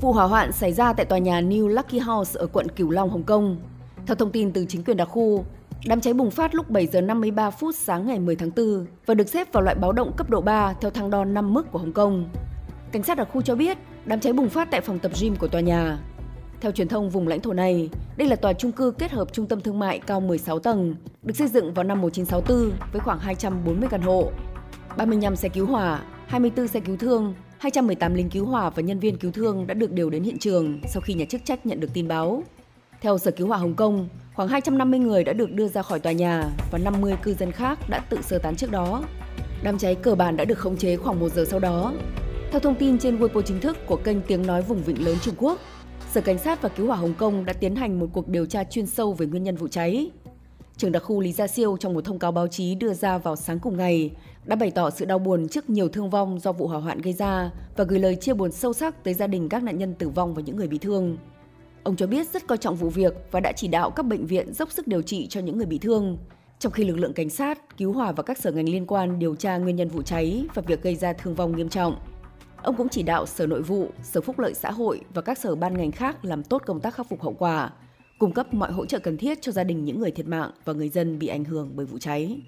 Vụ hỏa hoạn xảy ra tại tòa nhà New Lucky House ở quận Cửu Long, Hồng Kông. Theo thông tin từ chính quyền đặc khu, đám cháy bùng phát lúc 7 giờ 53 phút sáng ngày 10 tháng 4 và được xếp vào loại báo động cấp độ 3 theo thang đo 5 mức của Hồng Kông. Cảnh sát đặc khu cho biết đám cháy bùng phát tại phòng tập gym của tòa nhà. Theo truyền thông vùng lãnh thổ này, đây là tòa chung cư kết hợp trung tâm thương mại cao 16 tầng, được xây dựng vào năm 1964 với khoảng 240 căn hộ. 35 xe cứu hỏa, 24 xe cứu thương, 218 lính cứu hỏa và nhân viên cứu thương đã được điều đến hiện trường sau khi nhà chức trách nhận được tin báo. Theo Sở Cứu hỏa Hồng Kông, khoảng 250 người đã được đưa ra khỏi tòa nhà và 50 cư dân khác đã tự sơ tán trước đó. Đám cháy cơ bản đã được khống chế khoảng 1 giờ sau đó. Theo thông tin trên Weibo chính thức của kênh Tiếng Nói Vùng Vịnh Lớn Trung Quốc, Sở Cảnh sát và Cứu hỏa Hồng Kông đã tiến hành một cuộc điều tra chuyên sâu về nguyên nhân vụ cháy. Trưởng đặc khu Lý Gia Siêu trong một thông cáo báo chí đưa ra vào sáng cùng ngày đã bày tỏ sự đau buồn trước nhiều thương vong do vụ hỏa hoạn gây ra và gửi lời chia buồn sâu sắc tới gia đình các nạn nhân tử vong và những người bị thương. Ông cho biết rất coi trọng vụ việc và đã chỉ đạo các bệnh viện dốc sức điều trị cho những người bị thương, trong khi lực lượng cảnh sát, cứu hỏa và các sở ngành liên quan điều tra nguyên nhân vụ cháy và việc gây ra thương vong nghiêm trọng. Ông cũng chỉ đạo Sở Nội vụ, Sở Phúc lợi xã hội và các sở ban ngành khác làm tốt công tác khắc phục hậu quả, cung cấp mọi hỗ trợ cần thiết cho gia đình những người thiệt mạng và người dân bị ảnh hưởng bởi vụ cháy.